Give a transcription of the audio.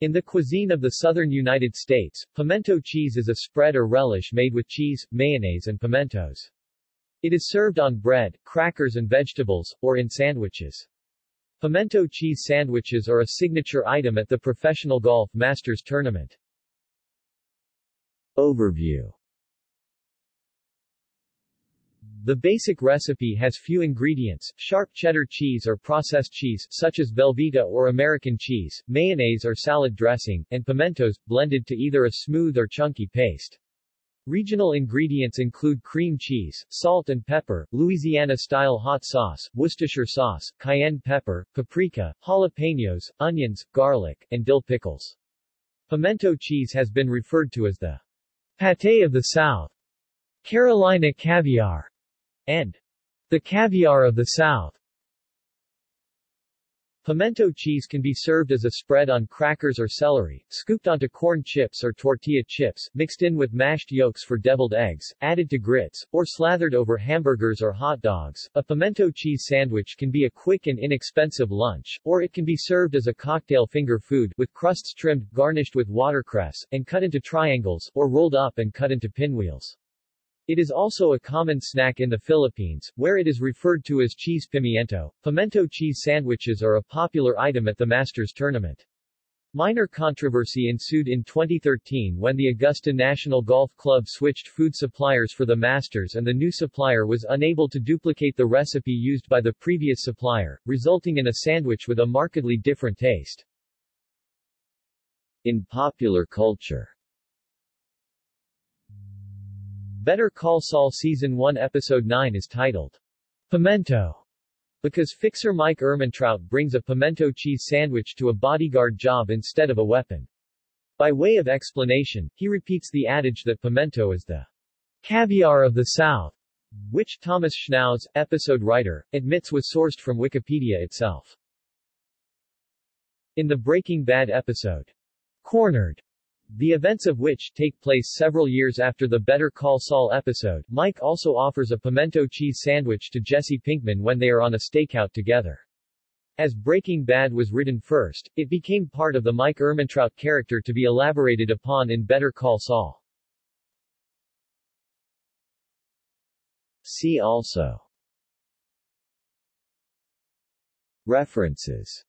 In the cuisine of the southern United States, pimento cheese is a spread or relish made with cheese, mayonnaise and pimentos. It is served on bread, crackers and vegetables, or in sandwiches. Pimento cheese sandwiches are a signature item at the Professional Golf Masters Tournament. Overview The basic recipe has few ingredients, sharp cheddar cheese or processed cheese, such as Velveeta or American cheese, mayonnaise or salad dressing, and pimentos, blended to either a smooth or chunky paste. Regional ingredients include cream cheese, salt and pepper, Louisiana-style hot sauce, Worcestershire sauce, cayenne pepper, paprika, jalapenos, onions, garlic, and dill pickles. Pimento cheese has been referred to as the pate of the South, Carolina caviar, and the caviar of the South. Pimento cheese can be served as a spread on crackers or celery, scooped onto corn chips or tortilla chips, mixed in with mashed yolks for deviled eggs, added to grits, or slathered over hamburgers or hot dogs. A pimento cheese sandwich can be a quick and inexpensive lunch, or it can be served as a cocktail finger food, with crusts trimmed, garnished with watercress, and cut into triangles, or rolled up and cut into pinwheels. It is also a common snack in the Philippines, where it is referred to as cheese pimiento. Pimento cheese sandwiches are a popular item at the Masters tournament. Minor controversy ensued in 2013 when the Augusta National Golf Club switched food suppliers for the Masters and the new supplier was unable to duplicate the recipe used by the previous supplier, resulting in a sandwich with a markedly different taste. In popular culture Better Call Saul Season 1 Episode 9 is titled Pimento because fixer Mike Ehrmantraut brings a pimento cheese sandwich to a bodyguard job instead of a weapon. By way of explanation, he repeats the adage that pimento is the caviar of the South, which Thomas Schnauz, episode writer, admits was sourced from Wikipedia itself. In the Breaking Bad episode, Cornered, the events of which take place several years after the Better Call Saul episode. Mike also offers a pimento cheese sandwich to Jesse Pinkman when they are on a stakeout together. As Breaking Bad was written first, it became part of the Mike Ehrmantraut character to be elaborated upon in Better Call Saul. See also References